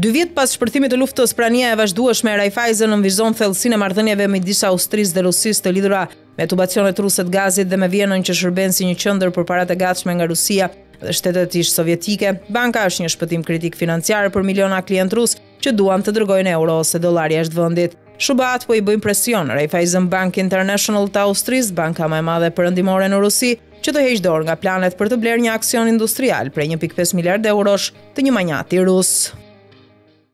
Dy vjet pas shpërthimit të luftës, prania e vazhdueshme e Raiffeisen nënvizon thellësinë e marrëdhënieve midis Austrisë dhe Rusisë të lidhura me tubacionet ruse të gazit dhe me Vjenën që shërben si një qendër për paratë e gatshme nga Rusia dhe shtetet ish sovjetike. Banka është një shpëtim kritik financiar për miliona klientë rusë që duan të dërgojnë euro ose dollarë jashtë vendit. SHBA-të po i bëjnë presion Raiffeisen Bank International të Austrisë, banka më e madhe perëndimore në Rusi, që të heqë dorë nga planet për të blerë një aksion industrial prej një pikë pesë miliardë eurosh të një manjati rus.